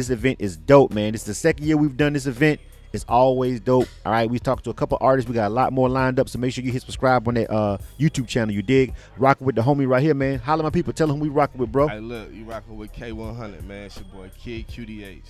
This event is dope, man. This is the second year we've done this event. It's always dope. All right, we talked to a couple artists. We got a lot more lined up, so make sure you hit subscribe on that uh, YouTube channel. You dig? Rocking with the homie right here, man. Holla my people. Tell them we rocking with, bro. Hey, look, you rocking with K100, man. It's your boy Kidd QDH.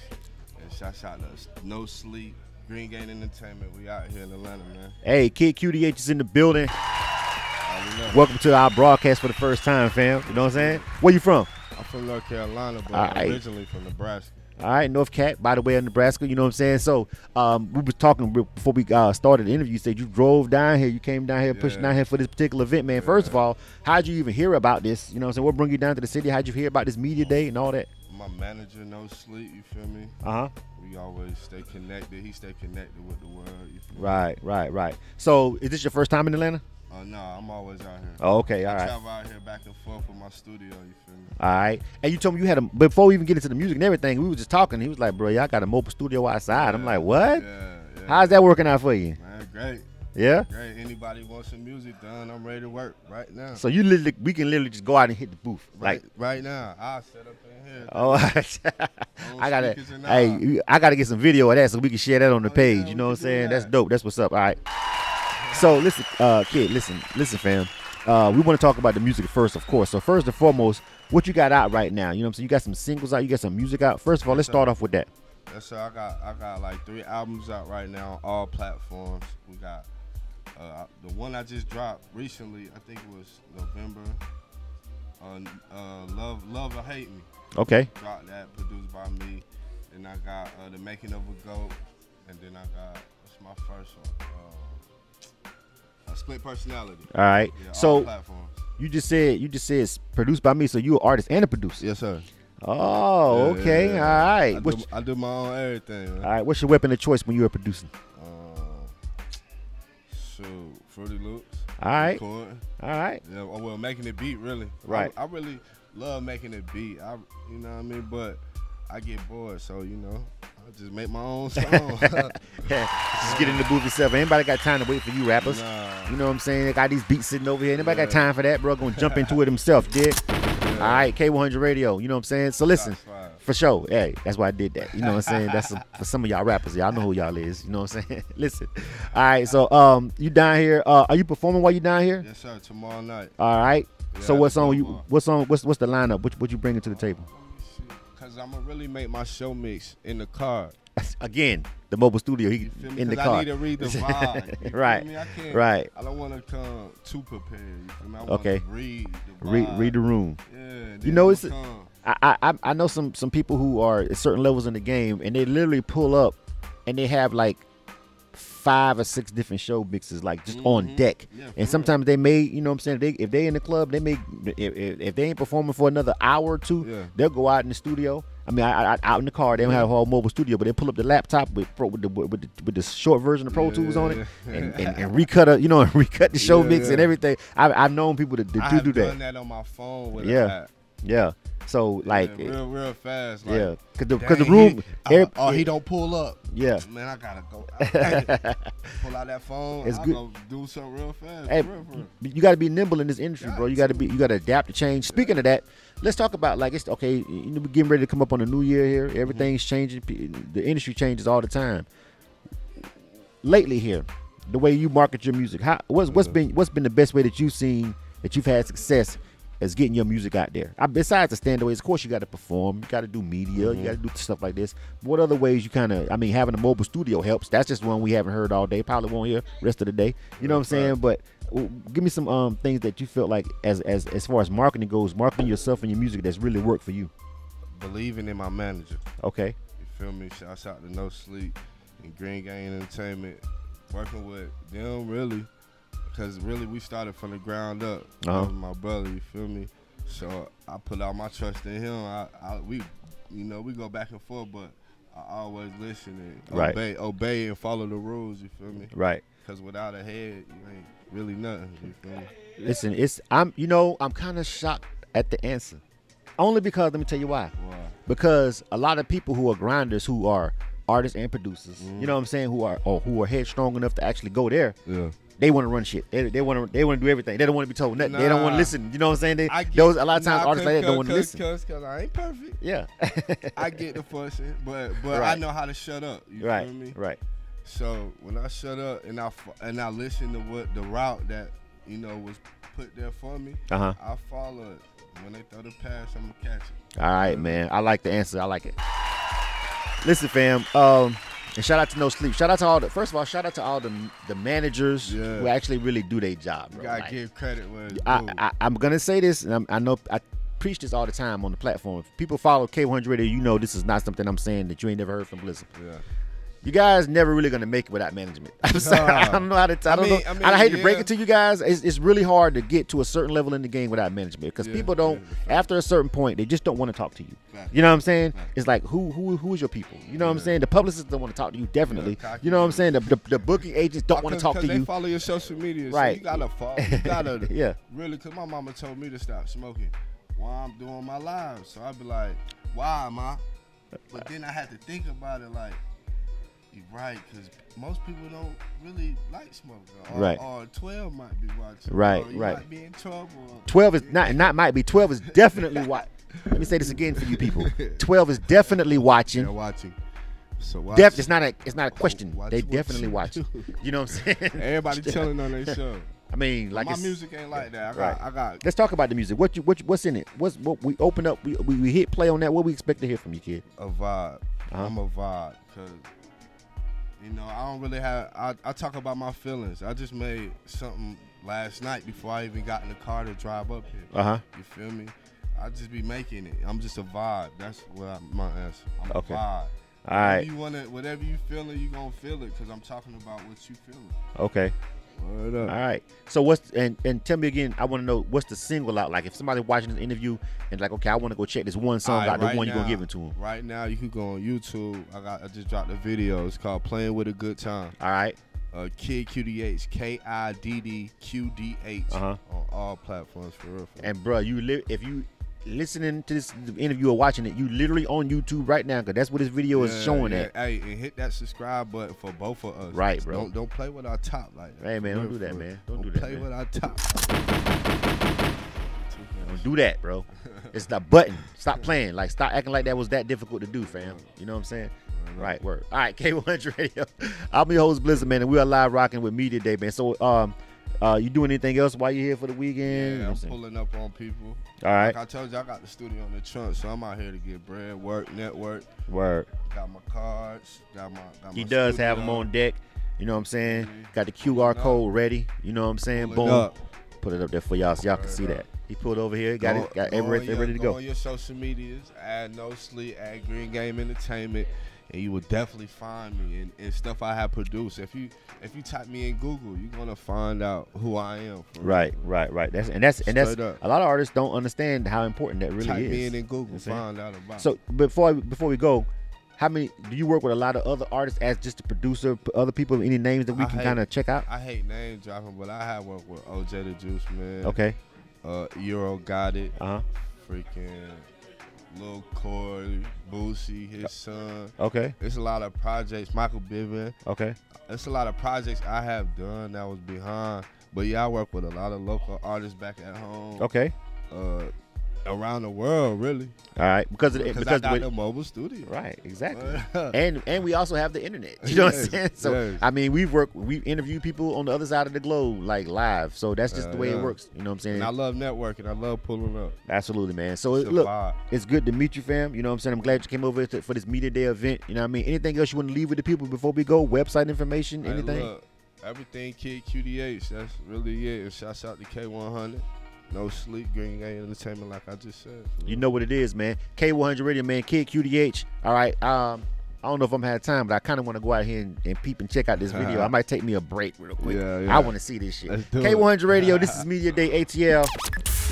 And shout shout to us. No Sleep, Green Gang Entertainment. We out here in Atlanta, man. Hey, Kidd QDH is in the building. All we know. Welcome to our broadcast for the first time, fam. You know what I'm saying? Where you from? I'm from North Carolina, but right. originally from Nebraska. All right, North Cat, by the way, in Nebraska. You know what I'm saying? So, um, we was talking before we uh, started the interview. You said you drove down here, you came down here, pushing Yeah. down here for this particular event, man. First of all, how'd you even hear about this? You know what I'm saying? What brought you down to the city? How'd you hear about this media day and all that? My manager, No Sleep, you feel me? Uh huh. We always stay connected. He stay connected with the world, you feel me? Right, right, right. So, is this your first time in Atlanta? Uh, no, I'm always out here. Oh, okay, all I right. travel out here back and forth with my studio, you feel me? All right. And you told me you had a before we even get into the music and everything, we was just talking. He was like, "Bro, y'all got a mobile studio outside." I'm like, "What? Yeah, yeah. How's that working out for you?" Man, great. Yeah. Great. Anybody wants some music done, I'm ready to work right now. So you literally, we can literally just go out and hit the booth, right, like. right now, I'll set up in here. Oh, I gotta. Hey, I gotta get some video of that so we can share that on the Oh, page. yeah, you know what I'm saying? That's dope. That's what's up. All right. So listen, uh, kid, listen, listen, fam. Uh, we want to talk about the music first, of course. So first and foremost, what you got out right now? You know what I'm saying? You got some singles out. You got some music out. First of all, let's start off with that. Yes, sir. I got I got like three albums out right now on all platforms. We got uh, the one I just dropped recently. I think it was November. Uh, uh, love, love or hate me. Okay. Dropped that, produced by me. Then I got uh, the making of a goat, and then I got what's my first one? A split personality. All right. Yeah, all so platforms. you just said you just said it's produced by me. So you an artist and a producer. Yes, sir. Oh, Yeah, okay. yeah. All right. I do, I do my own everything. Man. all right. What's your weapon of choice when you're producing? Uh, shoot, Fruity Loops. All right. Recording. All right. Yeah, oh, well, making it beat really. Right. I, I really love making it beat. I, you know what I mean. But I get bored, so you know, I just make my own song. just get in the booth yourself. Anybody got time to wait for you rappers? Nah. You know what I'm saying? They got these beats sitting over here. Anybody got time for that, bro? Gonna jump into it himself, dig? All right, K100 Radio. You know what I'm saying? So listen, for sure. Hey, that's why I did that. You know what I'm saying? That's for some of y'all rappers. Y'all know who y'all is. You know what I'm saying? listen. All right, so um, you down here? Uh, are you performing while you down here? Yes, sir. Tomorrow night. All right. so what's on you? What's on? What's what's the lineup? What what you bringing to the table? I'm gonna really make my show mix in the car. Again, the mobile studio. He You feel me? in the car. I need to read the vibe. Right. I can't, Right. I don't want to come too prepared. You feel me? I Okay. Read the Read read the room. Yeah. You know, it's- come. I I- I know some some people who are at certain levels in the game, and they literally pull up, and they have like five or six different show mixes like just on Mhm. deck. Yeah, and real. sometimes they may, you know, what I'm saying, they if they in the club, they may if, if, if they ain't performing for another hour or two, Yeah. they'll go out in the studio. I mean, I, I, out in the car, they don't have a whole mobile studio, but they pull up the laptop with with the with the, with the short version of Pro Yeah, Tools on it, and, and, and recut a, you know, and recut the show mix and everything. I've, I've known people to, to I do, have do done that. on my phone with Yeah. Yeah. So like, yeah, real, real fast. Like, yeah, cause the, cause the room, he- every- oh, he don't pull up. yeah. Man, I gotta go. I- pull out that phone. It's I good. go do something real fast. Hey, real, real. you got to be nimble in this industry, bro. You got to be, you got to adapt to change. Speaking of that, let's talk about like it's okay. You know, we're getting ready to come up on a new year here. Mm-hmm. Everything's changing. The industry changes all the time. Lately, here, the way you market your music, how what's what's mm-hmm. been what's been the best way that you've seen that you've had success as getting your music out there? I, besides the standaways, of course, you got to perform, you got to do media, you got to do stuff like this. What other ways you kind of? I mean, having a mobile studio helps. That's just one we haven't heard all day. Probably won't hear rest of the day. You know what I'm saying? But w- give me some um things that you felt like as as as far as marketing goes, marketing yourself and your music that's really worked for you. Believing in my manager. Okay. You feel me? Shouts out to No Sleep and Green Gang Entertainment. Working with them really, because really we started from the ground up. Uh-huh. was my brother. You feel me? So I put all my trust in him. I, I we, you know, we go back and forth, but I always listen and Right. obey, obey and follow the rules. You feel me? Right. Because without a head, you ain't really nothing. You feel me? Listen, it's I'm you know I'm kind of shocked at the answer, only because let me tell you why. Wow. because a lot of people who are grinders who are artists and producers Mm-hmm. you know what i'm saying who are or who are headstrong enough to actually go there Yeah. They want to run shit. They, they want to they want to do everything. They don't want to be told nothing. They don't want to listen. You know what I'm saying? They, get- those a lot of times nah, artists like that don't want to listen. Cause, cause I ain't perfect. Yeah. I get the fussing, but but I know how to shut up. You right. feel me? Right. So when I shut up and I and I listen to what the route that you know was put there for me, Uh huh. I follow it. When they throw the pass, I'm gonna catch it. All right, man. I like the answer. I like it. Listen, fam. Um, and shout out to No Sleep. Shout out to all the. First of all, shout out to all the the managers Yeah. who actually really do their job. You gotta Like, give credit where it's I, I'm gonna say this, and I'm, I know I preach this all the time on the platform. If people follow K100 Radio, you know this is not something I'm saying that you ain't never heard from Blizm. yeah. You guys never really gonna make it without management. I'm sorry, I don't know how to. I don't mean- know. I mean, I hate to break it to you guys. It's, it's really hard to get to a certain level in the game without management because Yeah, people don't. yeah, after a certain point, they just don't want to talk to you. You know what I'm saying? It's like who who who is your people? You know what I'm saying? The publicists don't want to talk to you. Definitely. Yeah, you know what I'm saying? The, the, the booking agents don't want to talk to they you. follow your social media, so Right. you gotta follow. You gotta Yeah. really, cause my mama told me to stop smoking while I'm doing my live. So I'd be like, why am I? But then I had to think about it like, right, cause most people don't really like smoking. Or, Right. Or 12 might be watching. Right, right. might be in trouble. 12 is not not might be 12 is definitely what. Let me say this again for you people. 12 is definitely watching. They're watching. So watch. Def, it's not a it's not a question. Watch they definitely you watch. do. You know what I'm saying? Everybody chilling on their show. I mean, like my music ain't like that. I got, Right. I got Let's talk about the music. What you what you, what's in it? What's what we open up? We, we we hit play on that. What we expect to hear from you, kid? a vibe. Uh-huh. I'm a vibe because you know I don't really have. I, I talk about my feelings. I just made something last night before I even got in the car to drive up here. Uh huh. You feel me? I just be making it. I'm just a vibe. That's what I, my answer. I'm Okay. a vibe. All right. You wanna whatever you feeling, you gonna feel it because I'm talking about what you feeling. Okay. Word up. right. So what's and and tell me again. I want to know what's the single out like. If somebody watching this interview and like, okay, I want to go check this one song All right, out, the right one you gonna give it to them. Right now, you can go on YouTube. I got. I just dropped a video. It's called "Playing with a Good Time." All right. Uh, Kidd QDH, K I D D Q D H, Uh-huh. on all platforms for real. For. And bro, you live if you listening to this interview or watching it, you literally on YouTube right now because that's what this video is showing yeah. at. Hey, and hit that subscribe button for both of us. Right, bro. Don't don't play with our top like that. Hey, man, don't do that, man. Don't do that, play man. with our top. Don't do that, bro. It's the button. Stop playing. Like stop acting like that was that difficult to do, fam. You know what I'm saying? Right, word. All right, K100 Radio. I'm your host Blizm, man, and we are live rocking with me today, man. So, um, uh, you doing anything else while you're here for the weekend? You know Yeah, I'm saying? pulling up on people. All right, Like I told you, I got the studio in the trunk, so I'm out here to get bread, work, network. Work. Got my cards. Got my. Got He my does have them on deck. You know what I'm saying? Got the QR code ready. You know what I'm saying? Pulling Boom. up. Put it up there for y'all so y'all can see that. He pulled over here. Got Go- it. Got go everything ready to go go. on your social medias. Add no sleep. Add Green Gang Entertainment, and you will definitely find me and, and stuff I have produced. If you if you type me in Google, you're gonna find out who I am. for real. Right, right, right. That's and that's and that's up. a lot of artists don't understand how important that really type is. me in in Google. See? Find out about. So before before we go, how many do you work with a lot of other artists as just a producer? Other people, any names that we I can kind of check out? I hate name dropping, but I have worked with OJ da Juiceman. Okay. Uh, Euro Gotit. Uh huh. Freaking Lil Corey, Boosie, his son. Okay. It's a lot of projects. Michael Bivin. Okay. It's a lot of projects I have done that was behind. But yeah, I work with a lot of local artists back at home. Okay. Uh, around the world, really. All right. Because of the, Because I got with, the mobile studio. right. Exactly. And and we also have the internet. You know what I'm saying? So yes. I mean, we've worked, we've interviewed people on the other side of the globe, like live. So that's just the Uh, way it works. You know what I'm saying? And I love networking. I love pulling up. Absolutely, man. So It's look, vibe. it's good to meet you, fam. You know what I'm saying? I'm glad you came over to, for this media day event. You know what I mean? Anything else you want to leave with the people before we go? Website information, Hey, anything? look, everything Kidd QDH. That's really it. And shouts out to K100. No sleep, Green Gang Entertainment, like I just said. You know what it is, man. K100 Radio, man. Kidd QDH. All right. Um, I don't know if I'm had time, but I kind of want to go out here and, and peep and check out this video. I might take me a break real quick. Yeah, yeah. I want to see this shit. K100 it. Radio. This is Media Day ATL.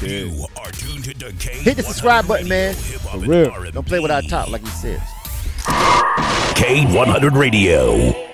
You are tuned to the K. Hit the subscribe button, man. For real. Don't play with our top, like he said. K100 Radio.